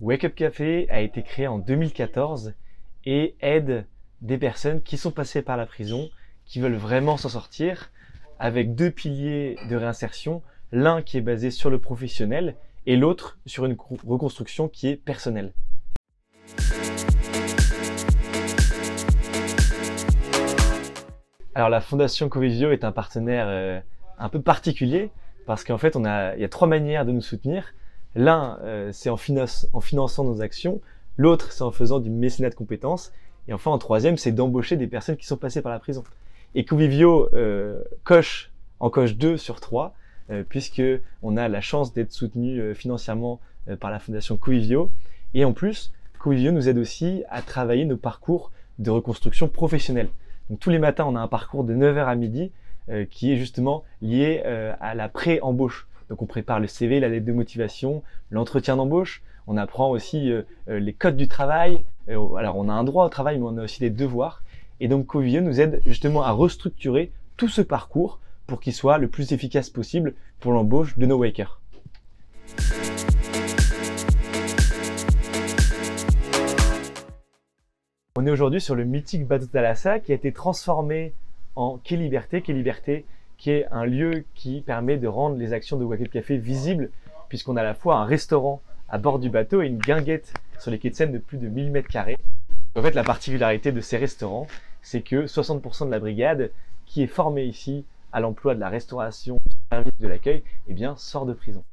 Wake Up Café a été créé en 2014 et aide des personnes qui sont passées par la prison, qui veulent vraiment s'en sortir, avec deux piliers de réinsertion, l'un qui est basé sur le professionnel et l'autre sur une reconstruction qui est personnelle. Alors la fondation Covivio est un partenaire euh, un peu particulier parce qu'en fait on a, il y a trois manières de nous soutenir. L'un euh, c'est en, finançant nos actions, l'autre c'est en faisant du mécénat de compétences et enfin en troisième c'est d'embaucher des personnes qui sont passées par la prison. Et Covivio euh, coche en coche 2 sur 3 euh, puisque on a la chance d'être soutenu euh, financièrement euh, par la fondation Covivio et en plus Covivio nous aide aussi à travailler nos parcours de reconstruction professionnelle. Donc tous les matins on a un parcours de 9h à midi qui est justement lié à la pré-embauche. Donc on prépare le CV, la lettre de motivation, l'entretien d'embauche. On apprend aussi les codes du travail. alors on a un droit au travail, mais on a aussi des devoirs. Et donc Covivio nous aide justement à restructurer tout ce parcours pour qu'il soit le plus efficace possible pour l'embauche de nos wakers. On est aujourd'hui sur le mythique bateau d'Alassa qui a été transformé en Quai Liberté. Quai Liberté qui est un lieu qui permet de rendre les actions de Wakel Café visibles puisqu'on a à la fois un restaurant à bord du bateau et une guinguette sur les quais de Seine de plus de 1000 mètres carrés. En fait, la particularité de ces restaurants, c'est que 60% de la brigade qui est formée ici à l'emploi de la restauration, du service, de l'accueil, eh bien, sort de prison.